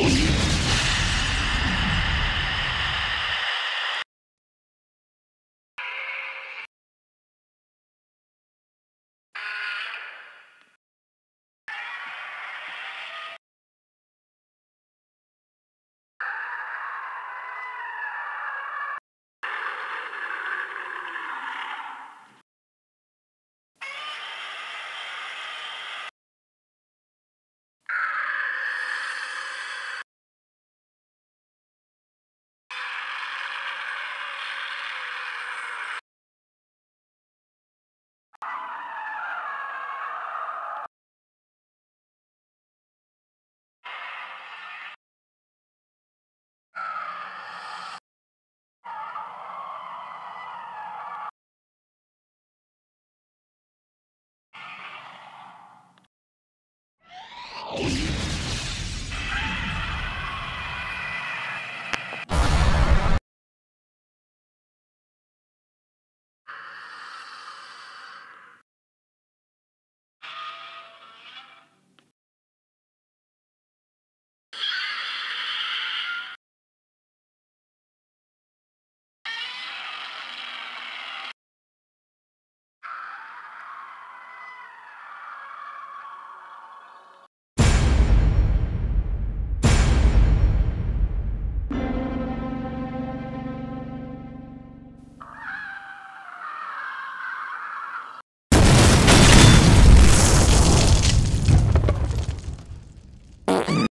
Oh, Oh,